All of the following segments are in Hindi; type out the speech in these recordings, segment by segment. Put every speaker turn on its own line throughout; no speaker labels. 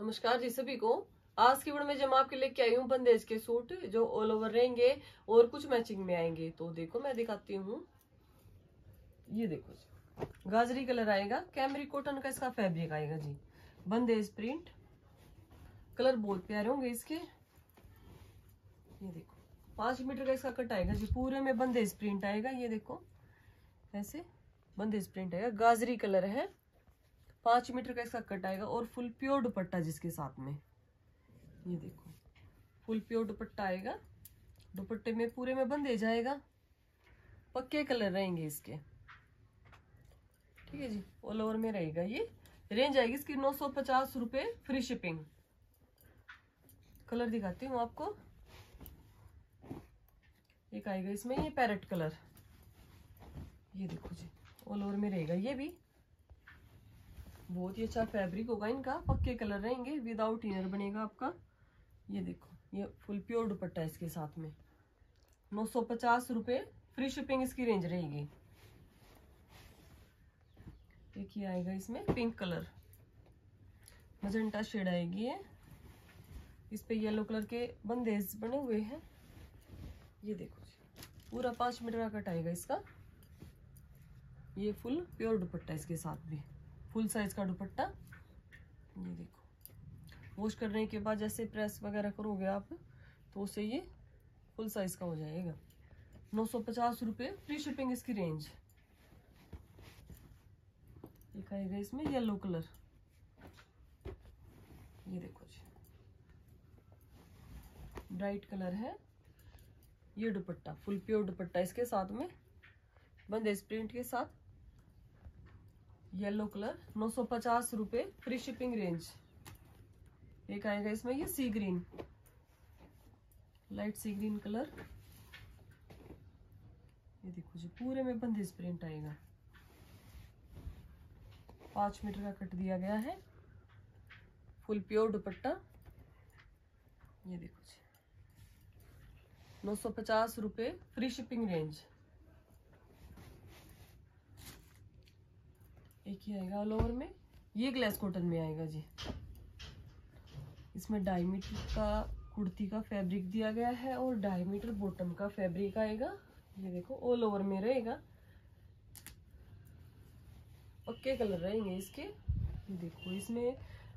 नमस्कार जी सभी को। आज की वीडियो में जब आपके लेके आई हूँ बंदेज के सूट, जो ऑल ओवर रहेंगे और कुछ मैचिंग में आएँगे। तो देखो, मैं दिखाती हूँ। ये देखो जी। गाजरी कलर आएगा। कैमरी कॉटन का इसका फैब्रिक आएगा जी। बंदेज प्रिंट कलर बहुत प्यारे होंगे इसके। ये देखो। पाँच मीटर का इसका कट आएगा जी। पूरे में बंदेज प्रिंट आएगा। ये देखो। ऐसे बंदेज प्रिंट आएगा। गाजरी कलर है। पाँच मीटर का इसका कट आएगा और फुल प्योर दुपट्टा जिसके साथ में। ये देखो, फुल प्योर दुपट्टा आएगा। दुपट्टे में पूरे में बंदे जाएगा। पक्के कलर रहेंगे इसके। ठीक है जी ऑल ओवर में रहेगा ये। रेंज आएगी इसकी नौ सौ पचास रुपये फ्री शिपिंग कलर दिखाती हूँ आपको। एक आएगा इसमें, ये पैरेट कलर ये देखो जी ऑल ओवर में रहेगा। ये भी बहुत ही अच्छा फैब्रिक होगा इनका, पक्के कलर रहेंगे विदाउट इनर बनेगा आपका। ये देखो, ये फुल प्योर दुपट्टा इसके साथ में। नौ सौ पचास रुपये फ्री शिपिंग इसकी रेंज रहेगी। ही आएगा इसमें पिंक कलर मजेंटा शेड आएगी ये। इस पे येलो कलर के बंदेज बने हुए हैं। ये देखो पूरा पाँच मीटर का कट आएगा इसका। ये फुल प्योर दुपट्टा इसके साथ भी। फुल साइज़ का दुपट्टा। ये देखो। वॉश करने के बाद जैसे प्रेस वगैरह करोगे आप तो उसे ये फुल साइज़ का हो जाएगा। नौ सौ पचास रुपये फ्री शिपिंग इसकी रेंज। आएगा इसमें येलो कलर ये देखो जी। ब्राइट कलर है। ये दुपट्टा फुल प्योर दुपट्टा इसके साथ में। बंद प्रिंट के साथ येलो कलर, नौ सौ पचास रुपये फ्री शिपिंग रेंज एक आएगा इसमें ये sea green light sea green colour. ये देखो जी, पूरे में बंदिश प्रिंट आएगा। पाँच मीटर का कट दिया गया है। फुल प्योर दुपट्टा। ये देखो जी। नौ सौ पचास रुपये फ्री शिपिंग रेंज एक ही आएगा ओवर में। ये ग्लास कॉटन में आएगा जी। इसमें ढाई मीटर का, कुर्ती का फैब्रिक दिया गया है और ढाई मीटर बॉटम का फैब्रिक आएगा। ये देखो ऑल ओवर में रहेगा। पक्के कलर रहेंगे इसके। ये देखो, इसमें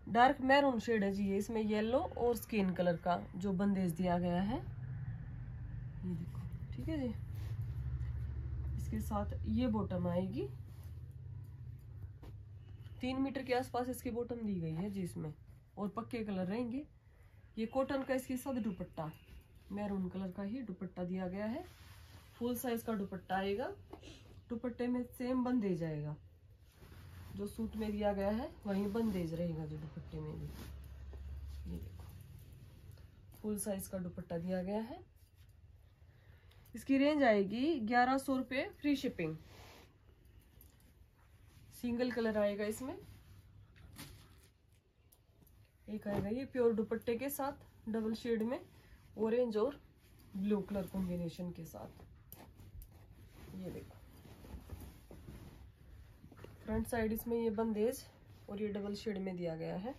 डार्क मैरून शेड है जी, ये इसमें येलो और स्किन कलर का जो बंदेज दिया गया है। ये देखो, ठीक है जी। इसके साथ ये बॉटम आएगी। तीन मीटर के आसपास इसकी बॉटम दी गई है जी इसमें। और पक्के कलर रहेंगे। ये कॉटन का इसकी सद दुपट्टा, मैरून कलर का ही दुपट्टा दिया गया है। फुल साइज़ का दुपट्टा आएगा। दुपट्टे में सेम बंदेज आएगा। जो सूट में दिया गया है, वही बंदेज रहेगा जो दुपट्टे में भी। ये देखो। फुल साइज़ का दुपट्टा दिया गया है। इसकी रेंज आएगी ग्यारह सौ रुपये फ्री शिपिंग। सिंगल कलर आएगा इसमें। एक आएगा ये प्योर दुपट्टे के साथ, डबल शेड में ऑरेंज और ब्लू कलर कॉम्बिनेशन के साथ। ये देखो। फ्रंट साइड इसमें ये बंदेज और ये डबल शेड में दिया गया है।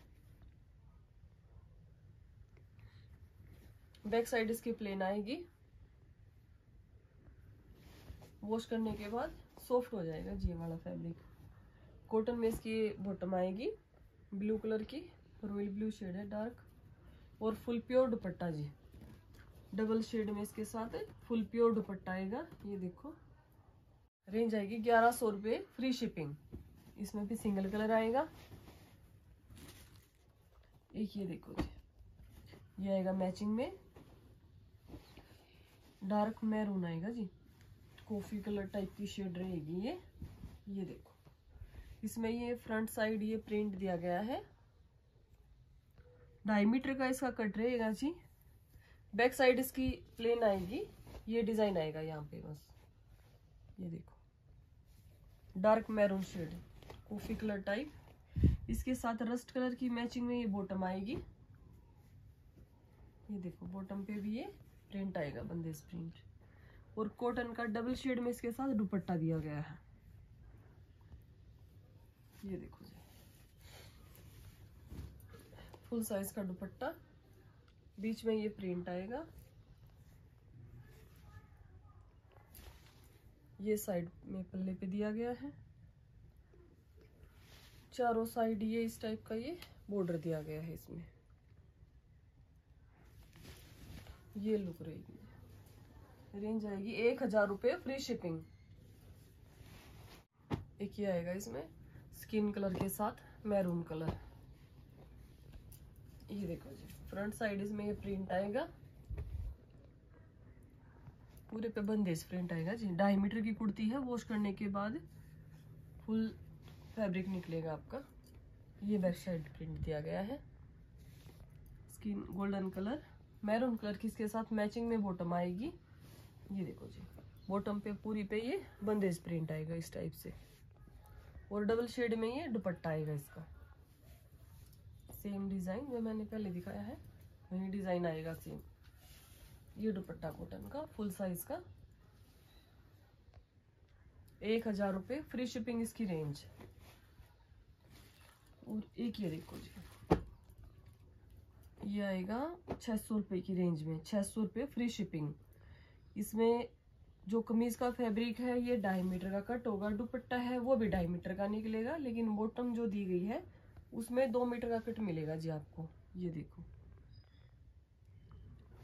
बैक साइड इसकी प्लेन आएगी। वॉश करने के बाद सॉफ्ट हो जाएगा जी वाला फैब्रिक कॉटन में इसकी बॉटम आएगी। ब्लू कलर की रॉयल ब्लू शेड है डार्क और फुल प्योर दुपट्टा जी। डबल शेड में इसके साथ फुल प्योर दुपट्टा आएगा। ये देखो। रेंज आएगी ग्यारह सौ रुपये फ्री शिपिंग इसमें भी सिंगल कलर आएगा। एक ये देखो जी। ये आएगा मैचिंग में। डार्क मैरून आएगा जी। कॉफ़ी कलर टाइप की शेड रहेगी ये। ये देखो। इसमें ये फ्रंट साइड ये प्रिंट दिया गया है। ढाई मीटर का इसका कट रहेगा जी। बैक साइड इसकी प्लेन आएगी। ये डिज़ाइन आएगा यहाँ पे बस। ये देखो। Dark maroon shade, coffee colour type. इसके साथ रस्ट कलर की मैचिंग में ये बॉटम आएगी। ये देखो, बॉटम पे भी ये प्रिंट आएगा बंदेज प्रिंट। और कॉटन का डबल शेड में इसके साथ दुपट्टा दिया गया है। ये देखो जी। फुल साइज़ का दुपट्टा। बीच में ये प्रिंट आएगा। ये साइड में पल्ले पे दिया गया है। चारों साइड ये इस टाइप का ये बॉर्डर दिया गया है इसमें। ये लुक रहेगी। रेंज आएगी एक हज़ार रुपये फ्री शिपिंग एक ये आएगा इसमें। स्किन कलर के साथ मैरून कलर। ये देखो जी, फ्रंट साइड इसमें ये प्रिंट आएगा। पूरे पे बंदेज प्रिंट आएगा जी। ढाई मीटर की कुर्ती है, वॉश करने के बाद फुल फैब्रिक निकलेगा आपका। ये बैक साइड प्रिंट दिया गया है। Skin golden colour. Maroon colour की इसके साथ? मैचिंग में बॉटम आएगी। ये देखो जी, बॉटम पे पूरी पे ये बंदेज प्रिंट आएगा इस टाइप से। और डबल शेड में ये दुपट्टा आएगा इसका। सेम डिज़ाइन जो मैंने पहले दिखाया है, वही डिज़ाइन आएगा सेम ये दुपट्टा कॉटन का फुल साइज़ का। एक हज़ार रुपये फ्री शिपिंग इसकी रेंज और एक ये देखो जी। ये आएगा छह सौ रुपये की रेंज में, छह सौ रुपये फ्री शिपिंग इसमें जो कमीज का फैब्रिक है, ये ढाई मीटर का कट होगा। दुपट्टा है, वो भी ढाई मीटर का निकलेगा, लेकिन बॉटम जो दी गई है, उसमें दो मीटर का कट मिलेगा जी आपको। ये देखो।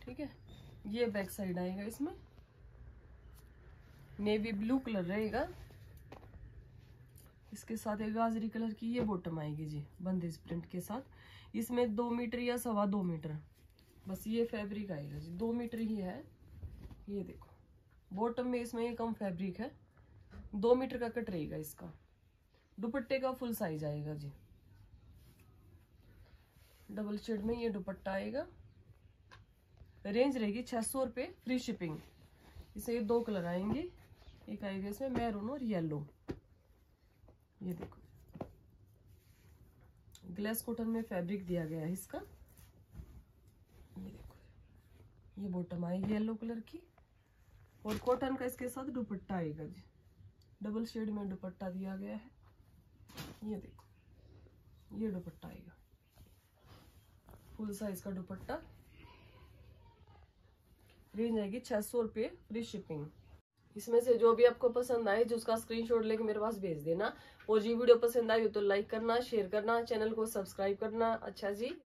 ठीक है? ये बैक साइड आएगा इसमें। नेवी ब्लू कलर रहेगा। इसके साथ एक गाजरी कलर की ये बॉटम आएगी जी बंदेज प्रिंट के साथ। इसमें दो मीटर या सवा दो मीटर। बस ये फैब्रिक आएगा जी। दो मीटर ही है। ये देखो। बॉटम में इसमें ये कम फैब्रिक है। दो मीटर का कट रहेगा इसका। दुपट्टे का फुल साइज़ आएगा जी। डबल शेड में ये दुपट्टा आएगा। रेंज रहेगी छह सौ रुपये फ्री शिपिंग इसे ये दो कलर आएँगे। एक आएगा इसमें मैरून और येलो ये देखो। ग्लास कॉटन में फैब्रिक दिया गया है इसका। ये देखो। ये बॉटम आएगी येलो कलर की। और कॉटन का इसके साथ दुपट्टा आएगा जी। डबल शेड में दुपट्टा दिया गया है। ये देखो, ये दुपट्टा आएगा। फुल साइज़ का दुपट्टा। रेंज आएगी छह सौ रुपये फ्री शिपिंग इसमें से जो भी आपको पसंद आए, जो उसका स्क्रीनशॉट लेके मेरे पास भेज देना। और जी वीडियो पसंद आई हो तो लाइक करना शेयर करना चैनल को सब्सक्राइब करना। अच्छा जी।